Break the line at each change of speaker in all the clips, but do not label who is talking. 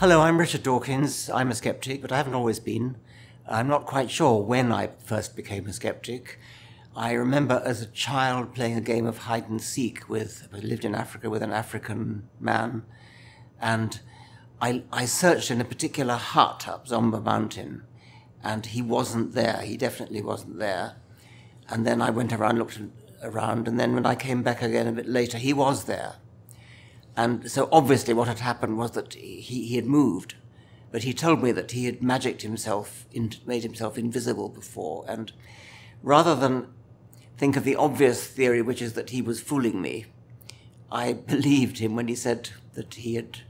Hello, I'm Richard Dawkins. I'm a skeptic, but I haven't always been. I'm not quite sure when I first became a skeptic. I remember as a child playing a game of hide and seek with, I lived in Africa with an African man, and I, I searched in a particular hut up Zomba Mountain, and he wasn't there. He definitely wasn't there. And then I went around, looked around, and then when I came back again a bit later, he was there. And so obviously what had happened was that he, he had moved, but he told me that he had magicked himself, in, made himself invisible before. And rather than think of the obvious theory, which is that he was fooling me, I believed him when he said that he had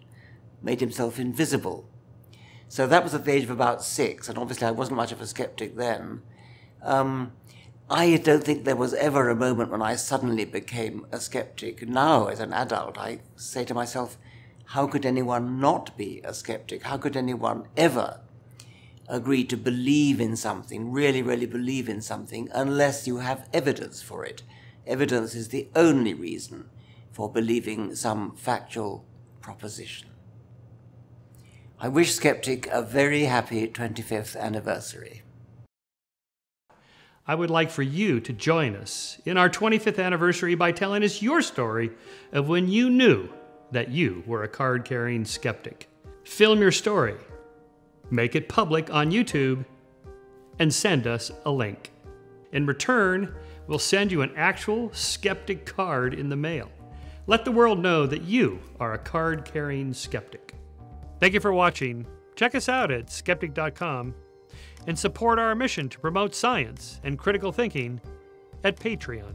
made himself invisible. So that was at the age of about six, and obviously I wasn't much of a skeptic then. Um, I don't think there was ever a moment when I suddenly became a skeptic. Now, as an adult, I say to myself, how could anyone not be a skeptic? How could anyone ever agree to believe in something, really, really believe in something, unless you have evidence for it? Evidence is the only reason for believing some factual proposition. I wish Skeptic a very happy 25th anniversary.
I would like for you to join us in our 25th anniversary by telling us your story of when you knew that you were a card carrying skeptic. Film your story, make it public on YouTube, and send us a link. In return, we'll send you an actual skeptic card in the mail. Let the world know that you are a card carrying skeptic. Thank you for watching. Check us out at skeptic.com and support our mission to promote science and critical thinking at Patreon.